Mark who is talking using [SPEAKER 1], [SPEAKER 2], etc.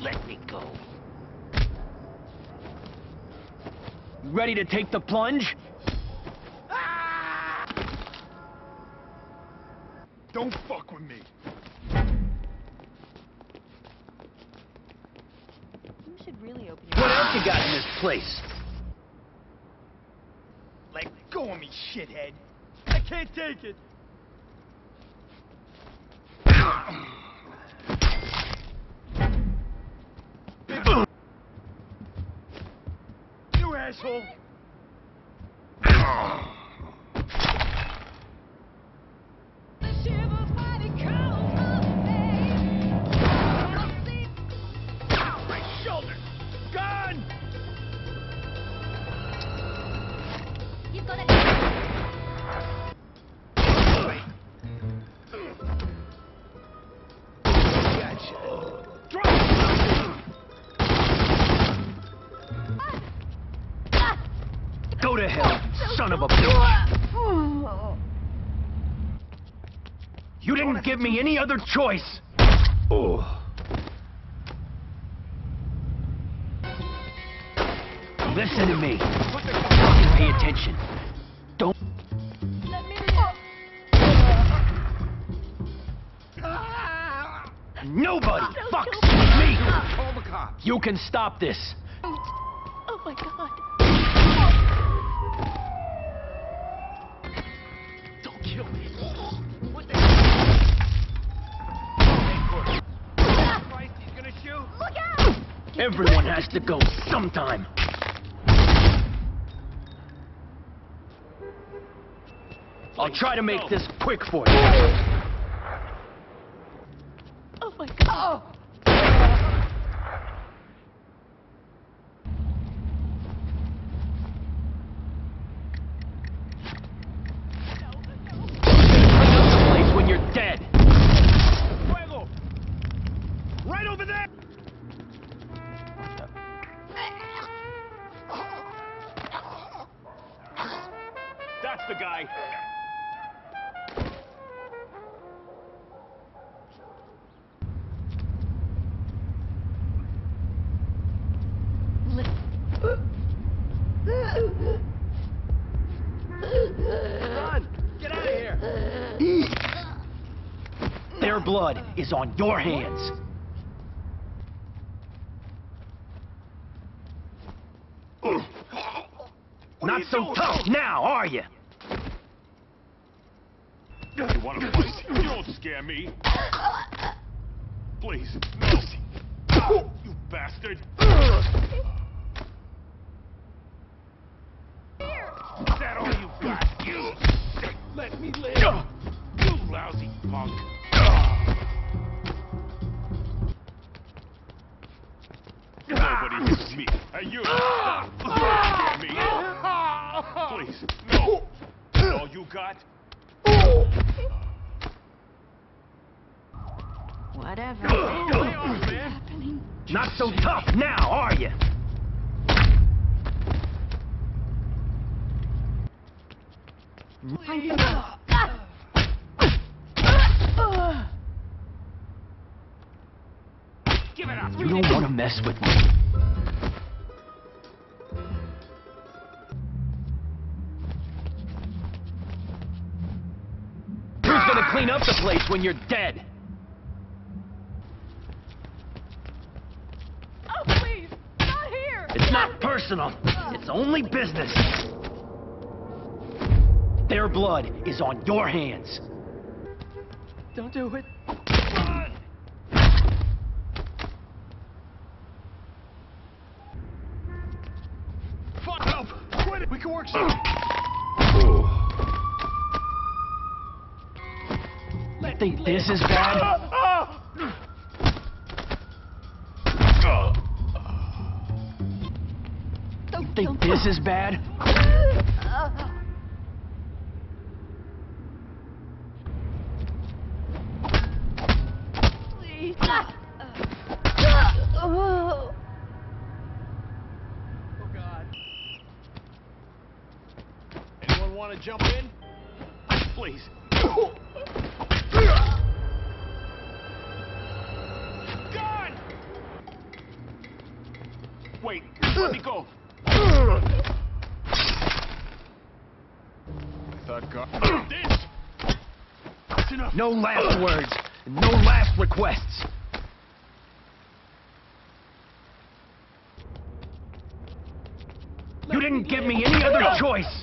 [SPEAKER 1] Let me go. Ready to take the plunge? Ah!
[SPEAKER 2] Don't fuck with me.
[SPEAKER 3] You should really open your
[SPEAKER 1] What else you got in this place?
[SPEAKER 2] Let go of me, shithead. I can't take it. Asshole.
[SPEAKER 1] son a bitch! You didn't give me any other choice! Oh. Listen to me. Fucking pay attention. Don't... Nobody fucks with me!
[SPEAKER 2] Call the cops.
[SPEAKER 1] You can stop this.
[SPEAKER 3] Oh my god.
[SPEAKER 1] Everyone has to go sometime. I'll try to make this quick for you.
[SPEAKER 3] Oh my god.
[SPEAKER 1] Bring up the place when you're dead.
[SPEAKER 2] Right over there! The guy. Run! Get out of here!
[SPEAKER 1] Their blood is on your hands. Not so tough now, are you?
[SPEAKER 2] Want to fight? You don't scare me. Please, no. Ah, you bastard. Is that all you got? You sick. Let me live. You lousy punk. Nobody hits me. And you. You don't scare me. Please, no. Is all you got?
[SPEAKER 3] Whatever.
[SPEAKER 1] Not so tough now, are you?
[SPEAKER 2] Give it up.
[SPEAKER 1] You don't want to mess with me. Who's gonna clean up the place when you're dead?
[SPEAKER 3] Oh, please! Not here!
[SPEAKER 1] It's not personal. It's only business. Their blood is on your hands.
[SPEAKER 3] Don't do it.
[SPEAKER 2] Fuck help! Quit it! We can work something.
[SPEAKER 1] You think this is bad? Think this is bad?
[SPEAKER 3] Please.
[SPEAKER 2] Oh God. Anyone want to jump in? Please. Gun! Wait, let me go. I thought God.
[SPEAKER 1] No last words. and No last requests. You didn't give me any other choice.